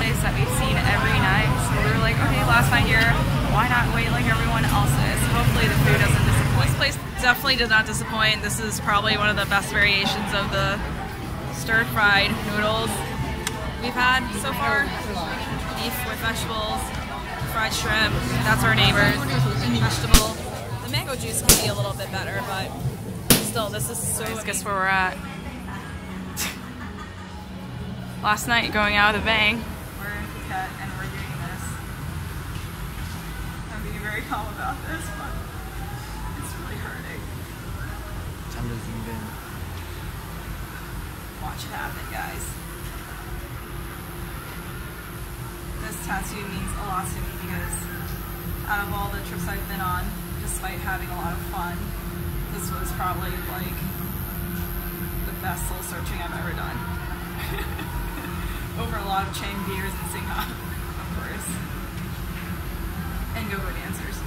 place that we've seen every night. So we were like, okay, last night here, why not wait like everyone else's? Hopefully the food doesn't disappoint. This place definitely did not disappoint. This is probably one of the best variations of the stir-fried noodles we've had so far. Beef with vegetables, fried shrimp, that's our neighbor's vegetable. The mango juice could be a little bit better, but still, this is so Let's guess where we're at. Last night, going out with a bang. Very calm about this, but it's really hurting. Time to zoom in. Watch it happen, guys. This tattoo means a lot to me because out of all the trips I've been on, despite having a lot of fun, this was probably like the best soul searching I've ever done. Over a lot of Chang beers and sing of course. And go-go dancers.